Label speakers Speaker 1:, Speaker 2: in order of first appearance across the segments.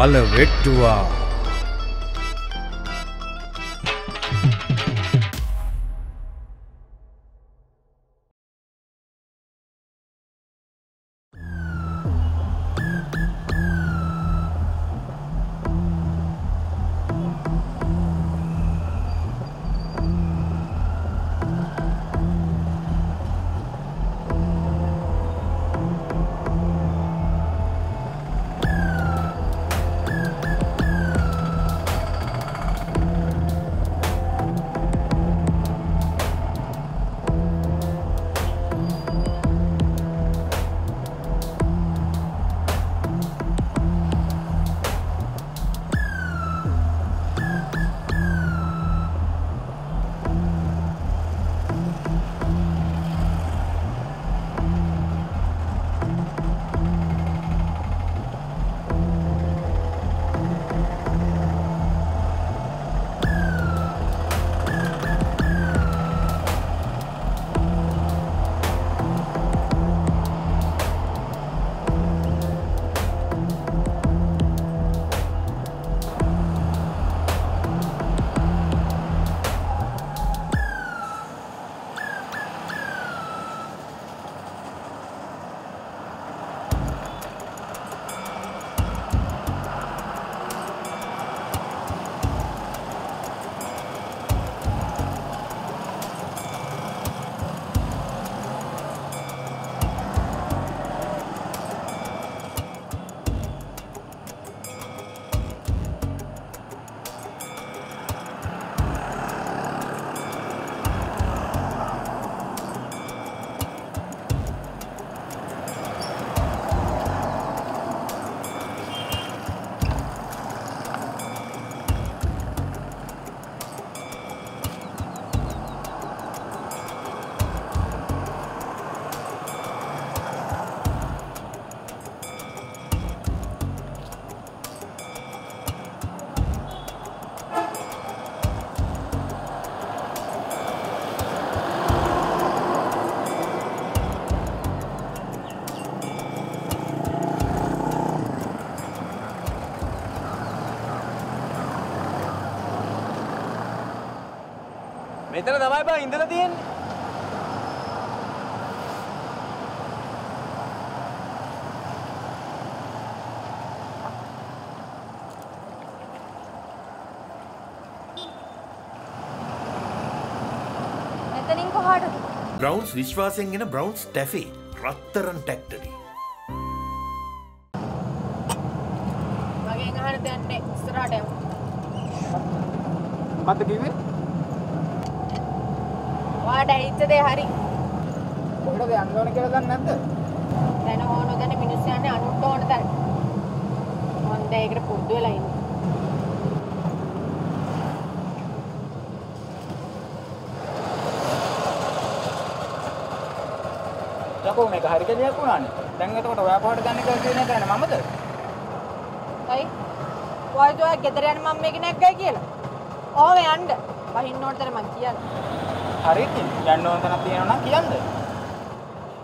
Speaker 1: වල වෙට්ටුවා
Speaker 2: මෙතන තමයි බං ඉඳලා තියෙන්නේ.
Speaker 3: මෙතනින් කොහාටද?
Speaker 4: බ්‍රවන්ස් විශ්වාසයෙන් ගෙන බ්‍රවන්ස් ටැෆේ රත්තරන් ටැක්ටරි
Speaker 3: මගෙන් අහන්න නැහැ. ඉස්සරහට යමු.
Speaker 2: මොකද්ද කිව්වේ?
Speaker 3: ඔයාට ඇහිච්ච දේ හරි.
Speaker 2: කොහෙටද යන්න ඕනේ කියලා දන්නේ නැද්ද?
Speaker 3: දැන හෝ නොදැන මිනිස්සු යන්නේ අනුන්ට ඕන තැනට. මම දැන් ඒකට පුරුදු වෙලා ඉන්නේ.
Speaker 2: යකෝ මේක හරි කෙලියක් වුණානේ. දැන් එතකොට ඔයා කොහෙට ගන්න කියලා කියන එක නෑ මමද?
Speaker 3: අයි. ඔයාට ඔයා ගෙදර යන්න මම මේක නැග්ගයි කියලා. ඕව යන්න. බහින්න ඕන තැන මං කියන්නේ.
Speaker 2: හරි ඉතින් යන්න ඕන තැනක් තියෙනවා නම් කියන්න.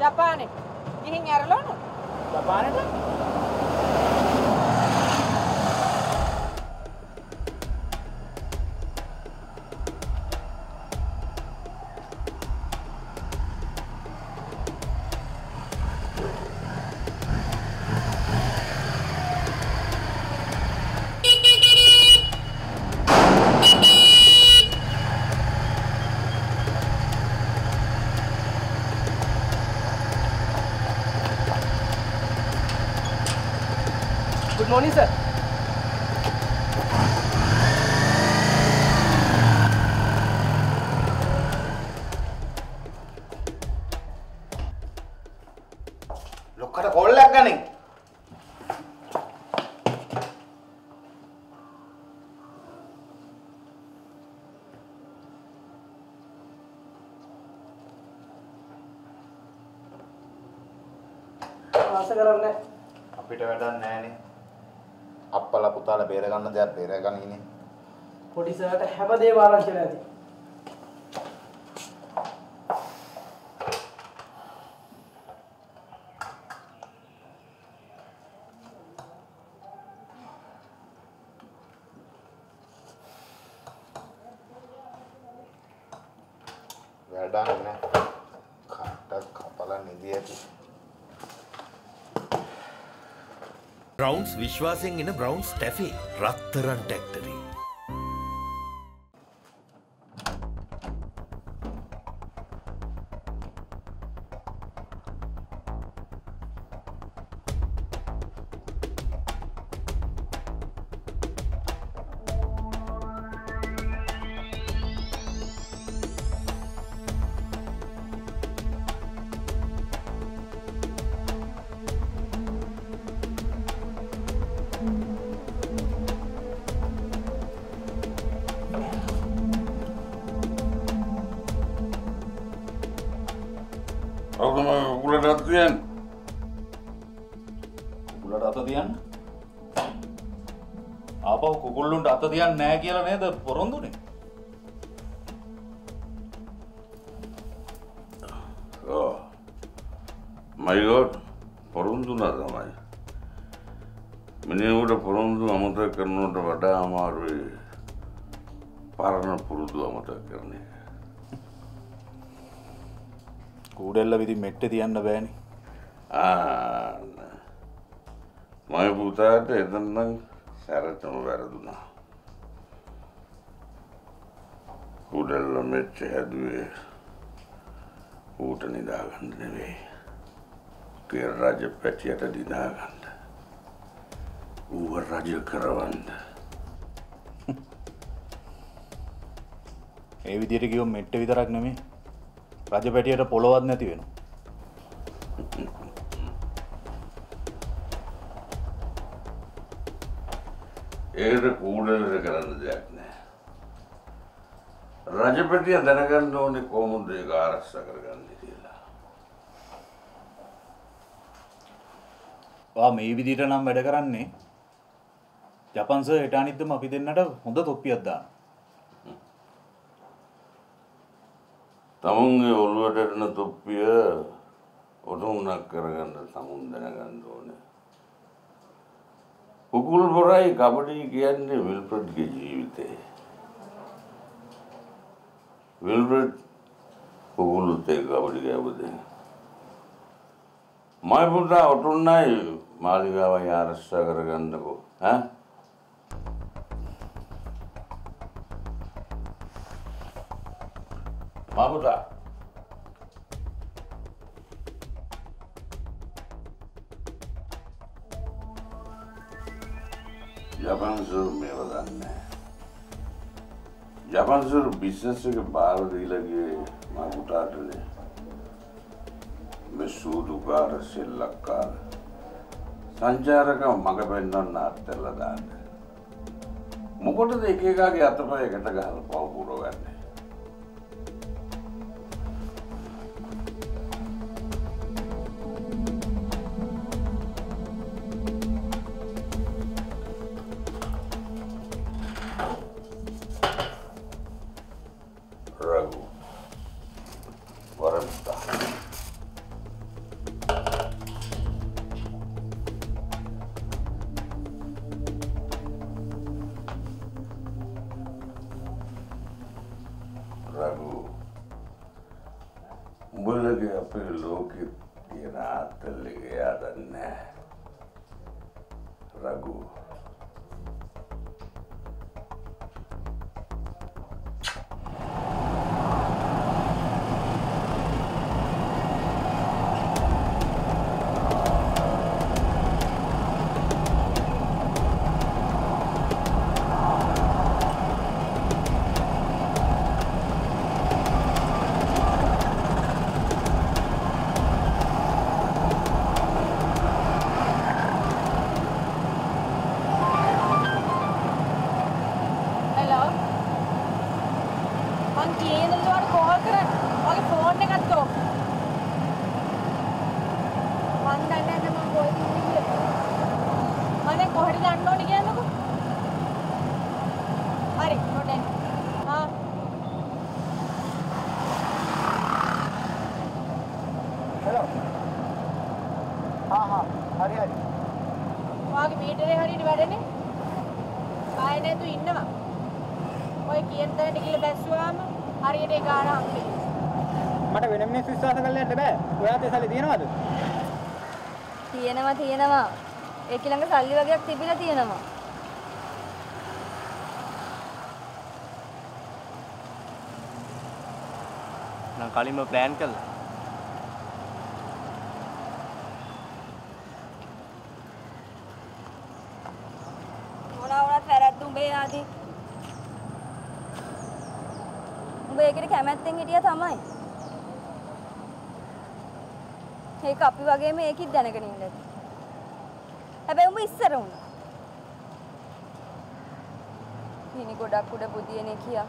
Speaker 3: ජපානේ. ගිහින් ඇරලෝන.
Speaker 2: ජපානට
Speaker 5: morning, sir.
Speaker 4: ලොක්කට කොල්ලක් ගනින්.
Speaker 5: ආස කරන්නේ.
Speaker 4: අපිට වැඩක් නෑනේ තාත්තලා පුතාලා බේරගන්න දෙයක් බේරගන්න ඉන්නේ.
Speaker 5: පොඩි සරට හැමදේම ආරංචිලා ඇති.
Speaker 6: වැඩක් නැහැ. කටක් කපලා නිදි ඇති.
Speaker 4: බ්‍රවන්ස් විශ්වාසයෙන් එන බ්‍රවන්ස් ටැෆේ රත්තරන් ටැක්ටරී.
Speaker 7: තියන්නේ?
Speaker 8: කුකුලට අත තියන්න ආපහු කුකුල්ලුන්ට අත තියන්න නෑ කියලා නේද පොරොන්දුනේ
Speaker 7: god පොරොන්දුනා තමයි. මිනිහෙකුට පොරොන්දු අමතක කරනවට වඩා අමාරුයි පරණ පුරුදු අමතක කරන එක.
Speaker 8: කූඩෙල්ල විදි මෙට්ට තියන්න බෑනි.
Speaker 7: මගේ පුතාට එතන්නම් සැරටම වැරදුනා. කුඩල්ල මෙච්ච හැදුවේ ඌට නිදාගන්න නෙවෙයි. කිය රජ පැටියට දිනාගන්න. ඌව රජ කරවන්න.
Speaker 8: ඒ විදියට කිව මෙට්ට විතරක් නෙමේ රජ පැටියට පොළොවත් නැති වෙන
Speaker 7: ඒකට කූඩලට කරන්න දෙයක් නෑ. රජපැටිය දැනගන්න ඕනේ කොමුද ඒක ආරක්ෂ කරගන්න කියලා.
Speaker 8: වා මේ විදිට නම් වැඩ කරන්නේ ජපන්ස එටානිත්තම අපි දෙන්නට හොඳ තොප්පියක් දාන්න
Speaker 7: තමුන්ගේ ඔළුවටටන තොප්පිය ඔටුන්නක් කරගන්න තමුන් දැනගන්න ඕනේ. කුකුල් බොරයි කබඩී කියන්නේ විල්ප්‍රඩ්ගේ ජීවිතේ. විල්ප්‍රඩ් කුකුලුත් එක්ක කබඩි ගෑවද? මයි පුතා ඔටුන්නයි මාලිගාවයි ආරක්ෂා කරගන්නකෝ. ඈ මා පුතා ජපන්සුරු මේව දන්නේ ජපන්සුරු බිස්නස් එක බාර දීලා ගියේ මා පුතාටනේ මේ සූදුකාර සෙල්ලක්කාර සංචාරක මඟ පෙන්වන්න අත්හැරලා දාන්න. මොකටද එක එකාගේ අතපය එකට ගහලා පව පුරවන්නේ? ලෝකෙ තියෙන ආතල්ලක එයා දන්නේ
Speaker 3: මං කීයද ඔයාලට කෝල් කරන්නේ ඔයාගේ ෆෝන් එකත් තෝ මං දන්නේ නැහැ මං කොහෙද ඉන්නේ කියලා මම දැන් කොහෙද යන්න ඕනේ කියන්නකෝ හරි නොටෙන් ආ
Speaker 2: හෙලෝ හා හා හරි හරි
Speaker 3: ඔයාගේ මීටරේ හරියට වැඩනේ ආයෙ නැතු ඉන්නවා ඔය කියන තැනට ගිහලා බැස්සුවාම හරියට ඒ ගාන හම්බෙන්නේ
Speaker 9: මට වෙන මිනිස් විශ්වාස කරලා යන්න බෑ. ඔයාට ඒ සල්ලි තියෙනවද?
Speaker 10: තියෙනවා තියෙනවා. ඒක ළඟ සල්ලි වගේක් තිබිලා තියෙනවා.
Speaker 11: නම් කලින්ම ප්ලෑන් කළා.
Speaker 10: මොනවා වුණත් වැරද්ද උඹේ ආදී. උඹ ඒකට කැමැත්තෙන් හිටියා තමයි. ඒක අපි වගේම ඒකිත් දැනගෙන ඉන්න ඇති. හැබැයි උඹ ඉස්සර වුණා. මිනි ගොඩක් උඩ බුදියනේ කියා.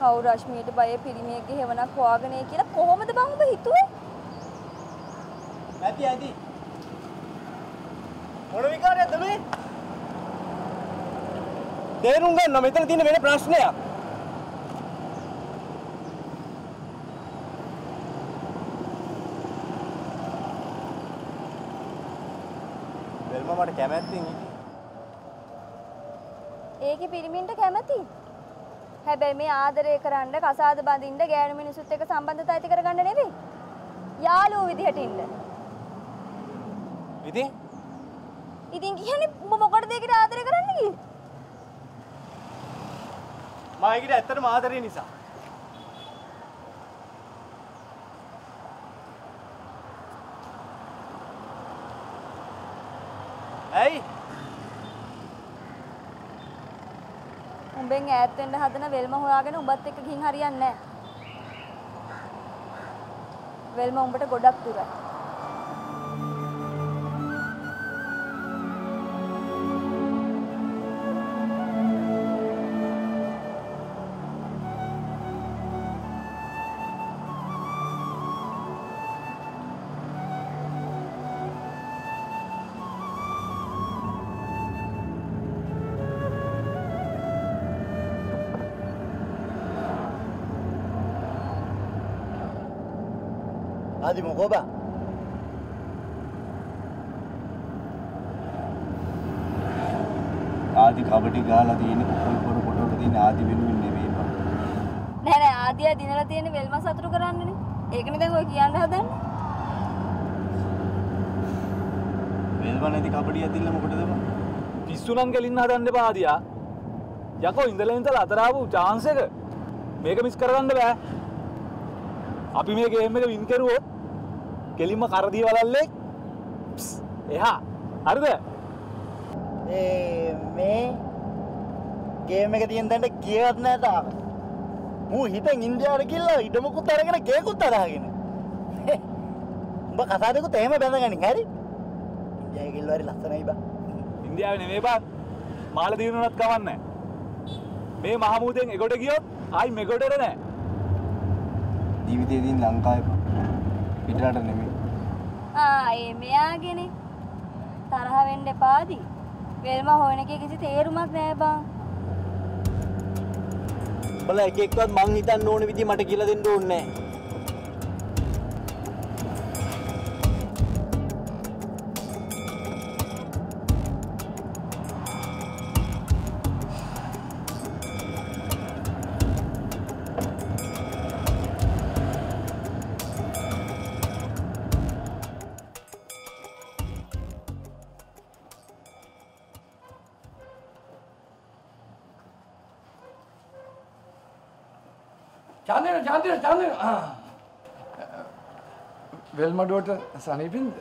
Speaker 10: කවු රශ්මියට බය පිරිමියෙක්ගේ හේවණක් හොයාගෙන ඒ කියලා කොහොමද බං උඹ හිතුවේ?
Speaker 11: ඇති ඇති. මොන විකාරයක්ද මේ? තේරුම් ගන්න මෙතන තියෙන වෙන ප්‍රශ්නයක්. මට කැමැත්තෙන්.
Speaker 10: ඒකේ පිරිමින්ට කැමති. හැබැයි මේ ආදරය කරන්න කසාද බඳින්න ගෑනු මිනිසුත් එක්ක සම්බන්ධතා ඇති කරගන්න නෙවෙයි. යාළුවෝ විදිහට ඉන්න.
Speaker 11: ඉතින්
Speaker 10: ඉතින් කියන්නේ උඹ මොකටද ඒකට ආදරය කරන්න ගියේ?
Speaker 11: මම ඒකට ඇත්තටම ආදරේ නිසා.
Speaker 10: උඹෙන් ඈත් වෙන්න හදන වෙල්ම හොයාගෙන උඹත් එක්ක ගිහින් හරියන්නේ නැහැ. වෙල්ම උඹට ගොඩක් දුරයි.
Speaker 11: ආදි මොකෝ බා?
Speaker 8: ආදි කබඩි ගහලා තියෙන කුකුල් පොර පොටට තියෙන ආදි වෙනුවෙන් නෙවෙයි බං.
Speaker 10: නෑ නෑ ආදියා දිනලා තියෙන වෙල්ම සතුටු කරන්නනේ. ඒකනේ දැන් ඔය කියන්න හදන්නේ.
Speaker 8: වෙල්ව නැති කබඩි ඇදිල්ල මොකටද බං?
Speaker 12: පිස්සු නම් කෙලින්න හදන්න එපා ආදියා. යකෝ ඉඳලා ඉඳලා අතර ආපු chance එක මේක මිස් කරගන්න බෑ. අපි මේ ගේම් එක වින් කරුවොත් කෙලින්ම කරදී වලල්ලේ එහා හරිද?
Speaker 11: මේ ගේම් එක තියෙන තැනට ගියවත් නෑ තාම. මූ හිතෙන් ඉන්දියාවට ගිහලා ඉඩමකුත් අරගෙන ගේකුත් අරගෙන. උඹ කසාදෙකුත් එහෙම බැඳගනින් හරි? හරි ලස්සනයි බා.
Speaker 12: ඉන්දියාවේ නෙමෙයි බං. මාල දිනුනත් කවන්නේ මේ මහමූදෙන් එගොඩ ගියොත් ආයි මෙගොඩට නෑ.
Speaker 8: ජීවිතේදී ලංකාවේ බං. පිටරට නෙමෙයි.
Speaker 10: ආ ඒ මෙයාගේනේ. තරහ වෙන්න එපාදී. වෙල්ම හොයන එකේ කිසි තේරුමක් නෑ බං.
Speaker 11: උඹලා එක එක්කවත් මං හිතන්න ඕන විදිහ මට කියලා දෙන්න ඕනේ නෑ.
Speaker 1: චන්දන චන්දන චන්දන වෙල්මඩුවට සනීපින්ද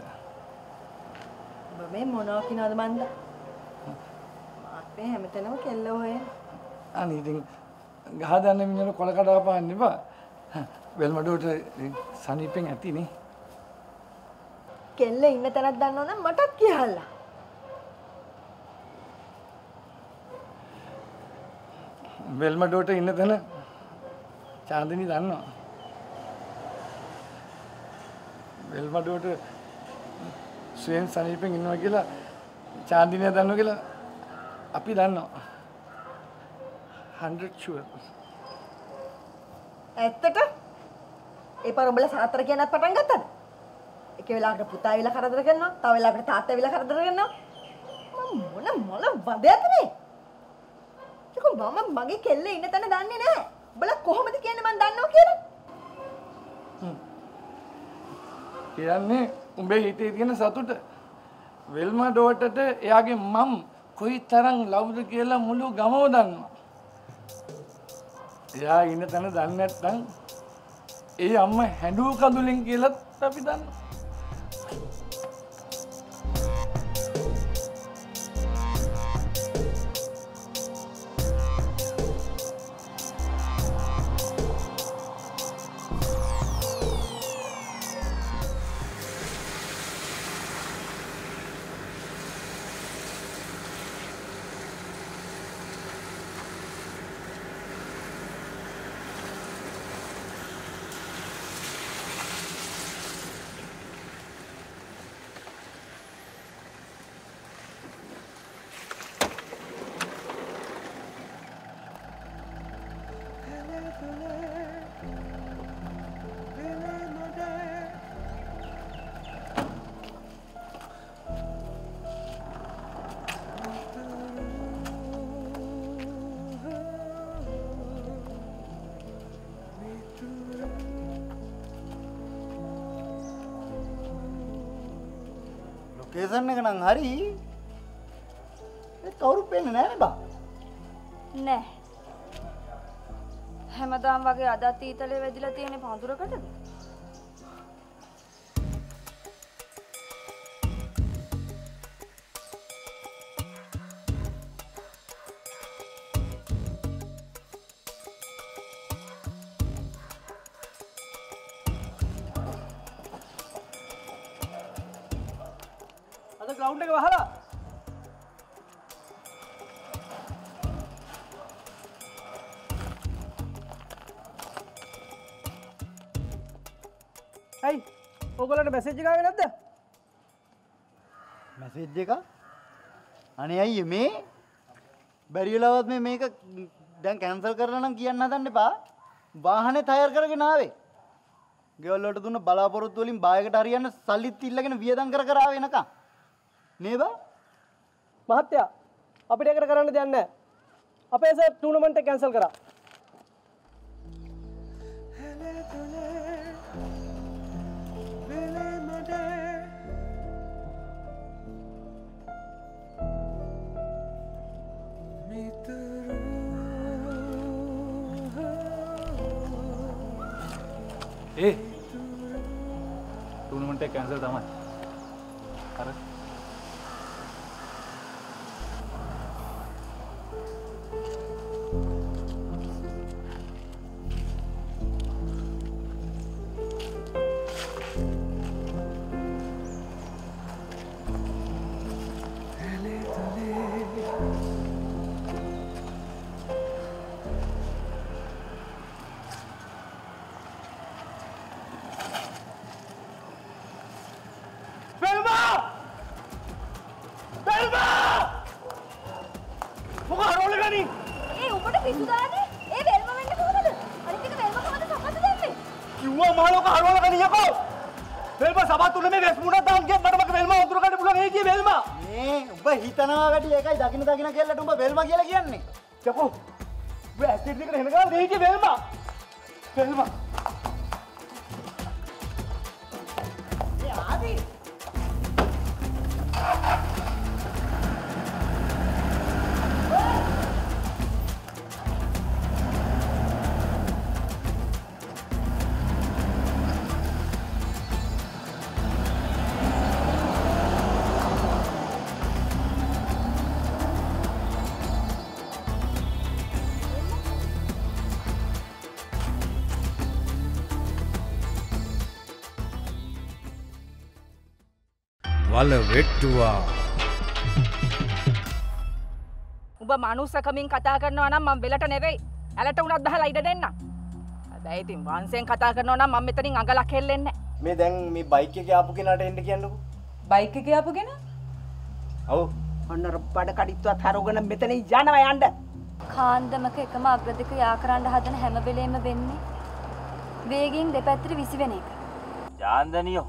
Speaker 13: ඔබ මේ මොනවා කියනවද මන්ද? මාත් මේ හැමතැනම කෙල්ල හොයන.
Speaker 1: අනේ ඉතින් ගහ දන්න මිනිහට කොල කඩාපාන්න එපා වෙල්මඩුවට සනීපෙන් ඇතිනේ
Speaker 13: කෙල්ල ඉන්න තැනක් දන්නව නම් මටත් කියහල්ලා.
Speaker 1: වෙල්මඩුවට ඉන්න තැන චාන්දිනී දන්නවා වෙල්මඩුවට ස්වයෙන් සනීපෙන් ඉන්නවා කියලා චාන්දිනය දන්නවා කියලා අපි දන්නවා 100 sure
Speaker 13: ඇත්තට? ඒ පාර උඹලා සාතර කියනත් පටන් ගත්තද? එක වෙලාවකට පුතා ඇවිල්ලා කරදර කරනවා, තව වෙලාවකට තාත්තා ඇවිල්ලා කරදර කරනවා. මම මොන මොල වදයක්ද මේ? ඒක මම මගේ කෙල්ල ඉන්න තැන දන්නේ නැහැ. උඹලා කොහොමද කියන්නේ මන් දන්නවා කියලා?
Speaker 1: කියන්නේ උඹේ හිතේ තියෙන සතුට වෙල්මා ඩෝටට එයාගේ මම් කොයි තරම් ලව්ද කියලා මුළු ගමම දන්නවා. එයා ඉන්න තැන දන්නේ නැත්නම් ඒ අම්මා හැඬු කඳුලින් කියලත් අපි දන්නවා.
Speaker 11: ලොකේෂන් එක නම් හරි ඒත් කවුරුත් පේන්නේ නැහැ බා
Speaker 10: නෑ. හැමදාම් වගේ අදත් ඊතලේ වැදිලා තියෙන පඳුරකටද?
Speaker 9: මැසේජ් එකක් ආවේ නැද්ද
Speaker 11: මැසේජ් එක අනේ අයියේ මේ බැරි වෙලාවත් මේ මේක දැන් කැන්සල් කරලා නම් කියන්න හදන්න එපා. වාහනේ ටයර් කරගෙන ආවේ. ගෙවල් වලට දුන්න බලාපොරොත්තු වලින් බායකට හරියන්න සල්ලිත් ඉල්ලගෙන වියදම් කර කර ආවේ නකම් නේ බා
Speaker 9: මහත්තයා අපිට ඒකට කරන්න දෙයක් නැහැ. අපේ සර් ටූර්නමන්ට් එක කැන්සල් කරා
Speaker 12: ඒ ටූර්නමන්ට් එක කැන්සල් තමයි අර
Speaker 10: දාන්නේ? ඒ වෙල්ම වෙන්න කොහමද? අනිත් එක වෙල්ම කොහමද සම්බන්ධ දෙන්නේ?
Speaker 9: කිව්වා මාලෝක හරවල ගනි යකෝ බෙල්මා සබත් උනේ මේ වෙස් මුණක් දාන් ගිය මට මගේ බෙල්මා උතුර ගන්න පුළුවන් ඒ කිය බෙල්මා
Speaker 11: මේ උඹ හිතනවා වැඩි ඒකයි දකින්න දකින්න කියලාට උඹ වෙල්ම කියලා කියන්නේ
Speaker 9: යකෝ ඔය ඇසිඩ් එකට එන ගාන දෙයි කිය බෙල්මා
Speaker 4: වල වෙට්ටුවා
Speaker 14: උඹ මනුස්සකමින් කතා කරනවා නම් මම වෙලට නෙවෙයි. ඇලට උනත් බහලා ඉඩ දෙන්න. හැබැයි ඉතින් වංශයෙන් කතා කරනවා නම් මම මෙතනින් අඟලක් හෙල්ලෙන්නේ නැහැ.
Speaker 11: මේ දැන් මේ බයික් එකේ ආපු කෙනාට එන්න කියන්නකෝ
Speaker 14: බයික් එකේ ආපුගෙන
Speaker 11: ඔව්
Speaker 14: ඔන්න බඩ කඩਿੱත්වත් හරවගෙන මෙතන යනවා යන්න.
Speaker 10: කාන්දමක එකම අග්‍රදික යා කරන්න හදන හැම වෙලේම වෙන්නේ වේගයෙන් දෙපැත්තට විසිවෙන එක.
Speaker 15: ජාන්දනියෝ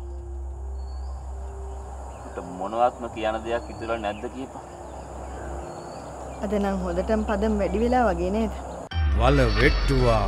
Speaker 15: උට මොනවත්ම කියන දෙයක් ඉතුරලා නැද්ද කියපන්
Speaker 3: අද නම් හොඳටම පදම් වැඩි වෙලා වගේ නේද?
Speaker 4: වල වෙට්ටුවා